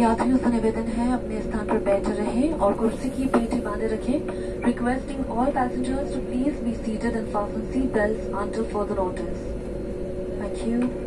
यात्रियों से निवेदन है, अपने स्थान पर बैठे रहें और कुर्सी की पेटी बांधे रखें requesting all passengers to please be seated and fasten seat belts until further thank you.